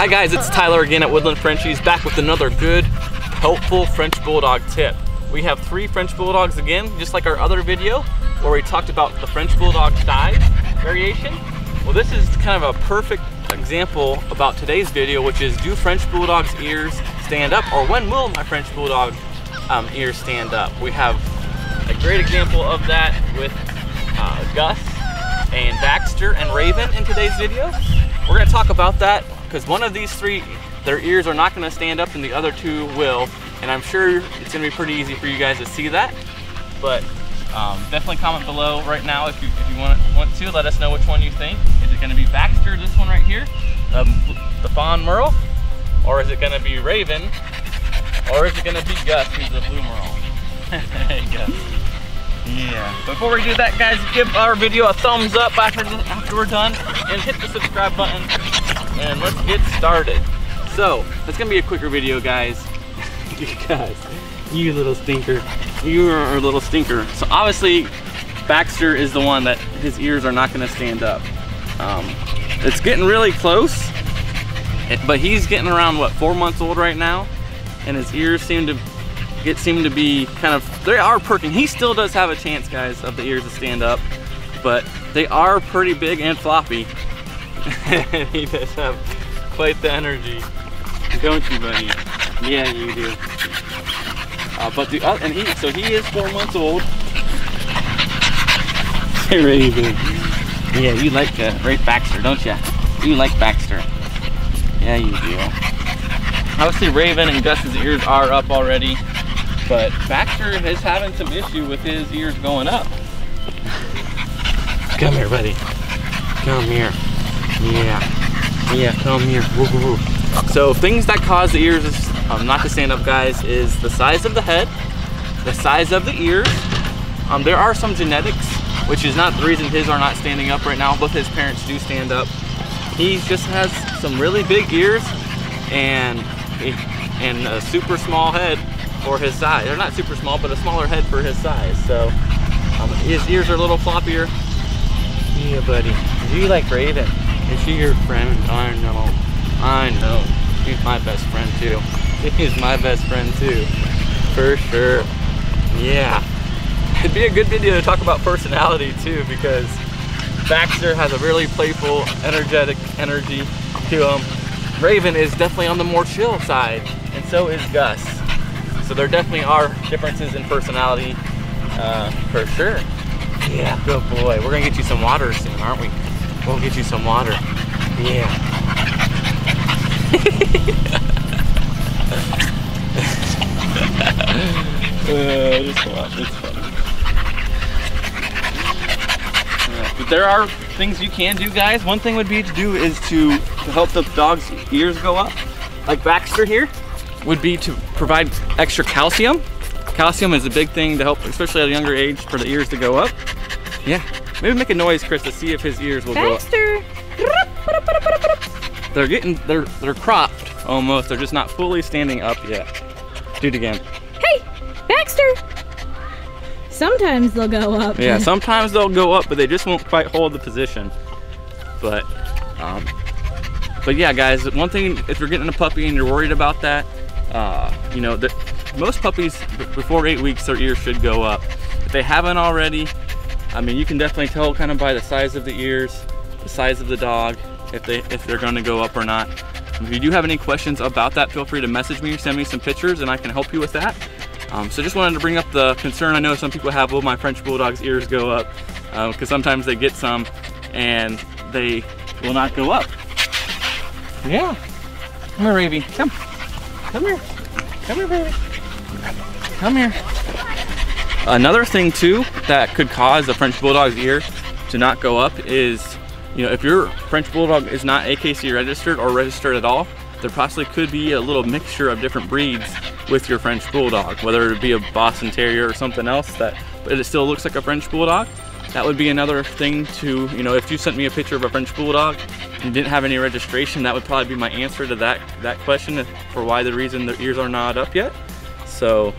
Hi guys, it's Tyler again at Woodland Frenchies, back with another good, helpful French Bulldog tip. We have three French Bulldogs again, just like our other video, where we talked about the French Bulldog size variation. Well, this is kind of a perfect example about today's video, which is do French Bulldog's ears stand up, or when will my French Bulldog um, ears stand up? We have a great example of that with uh, Gus and Baxter and Raven in today's video. We're gonna talk about that because one of these three, their ears are not gonna stand up and the other two will. And I'm sure it's gonna be pretty easy for you guys to see that. But um, definitely comment below right now if you, if you want, want to. Let us know which one you think. Is it gonna be Baxter, this one right here, um, the Fawn Merle? Or is it gonna be Raven? Or is it gonna be Gus, who's the Blue Merle? hey Gus. Yeah. Before we do that, guys, give our video a thumbs up after, after we're done and hit the subscribe button and let's get started. So, it's gonna be a quicker video, guys. you guys, you little stinker. You are a little stinker. So obviously, Baxter is the one that his ears are not gonna stand up. Um, it's getting really close, but he's getting around, what, four months old right now? And his ears seem to it seemed to be kind of, they are perking. He still does have a chance, guys, of the ears to stand up, but they are pretty big and floppy. he does have quite the energy, don't you, buddy? Yeah, you do. Uh, but the, uh, and he, so he is four months old. Raven. Yeah, you like uh, Ray Baxter, don't you? You like Baxter. Yeah, you do. Obviously, Raven and Gus's ears are up already, but Baxter is having some issue with his ears going up. Come here, buddy. Come here. Yeah. Yeah, come here. Woo, woo, woo. So things that cause the ears um, not to stand up, guys, is the size of the head, the size of the ears. Um, there are some genetics, which is not the reason his are not standing up right now. Both his parents do stand up. He just has some really big ears and and a super small head for his size. They're not super small, but a smaller head for his size. So um, his ears are a little floppier. Yeah, buddy. Do you like Raven? Is she your friend? I know. I know. She's my best friend too. He's my best friend too. For sure. Yeah. It'd be a good video to talk about personality too because Baxter has a really playful, energetic energy to him. Raven is definitely on the more chill side, and so is Gus. So there definitely are differences in personality, uh, for sure. Yeah, good boy. We're gonna get you some water soon, aren't we? We'll get you some water. Yeah. uh, just watch, it's funny. But there are things you can do, guys. One thing would be to do is to, to help the dog's ears go up. Like Baxter here, would be to provide extra calcium. Calcium is a big thing to help, especially at a younger age, for the ears to go up. Yeah, maybe make a noise, Chris, to see if his ears will Baxter. go up. They're getting, they're they're cropped almost. They're just not fully standing up yet. Do it again. Hey, Baxter. Sometimes they'll go up. Yeah, sometimes they'll go up, but they just won't quite hold the position. But, um, but yeah, guys, one thing, if you're getting a puppy and you're worried about that, uh, you know, the, most puppies before eight weeks, their ears should go up. If they haven't already, I mean, you can definitely tell kind of by the size of the ears, the size of the dog, if they if they're going to go up or not. If you do have any questions about that, feel free to message me or send me some pictures, and I can help you with that. Um, so just wanted to bring up the concern I know some people have, will my French Bulldog's ears go up? Because uh, sometimes they get some and they will not go up. Yeah. Come here, Ravy. Come. Come here. Come here, baby. Come here. Another thing too that could cause a French Bulldog's ear to not go up is, you know, if your French Bulldog is not AKC registered or registered at all, there possibly could be a little mixture of different breeds with your French Bulldog, whether it be a Boston Terrier or something else that, but it still looks like a French Bulldog. That would be another thing to, you know, if you sent me a picture of a French Bulldog and didn't have any registration, that would probably be my answer to that, that question for why the reason the ears are not up yet. So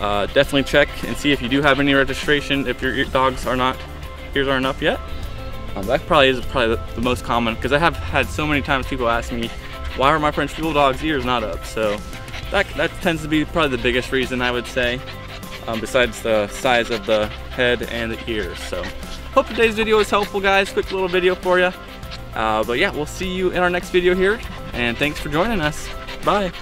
uh, definitely check and see if you do have any registration, if your dogs are not, ears aren't up yet. Um, that probably is probably the, the most common because I have had so many times people ask me why are my French Bulldog's ears not up? So that, that tends to be probably the biggest reason I would say, um, besides the size of the head and the ears. So hope today's video was helpful guys, quick little video for you. Uh, but yeah, we'll see you in our next video here, and thanks for joining us. Bye.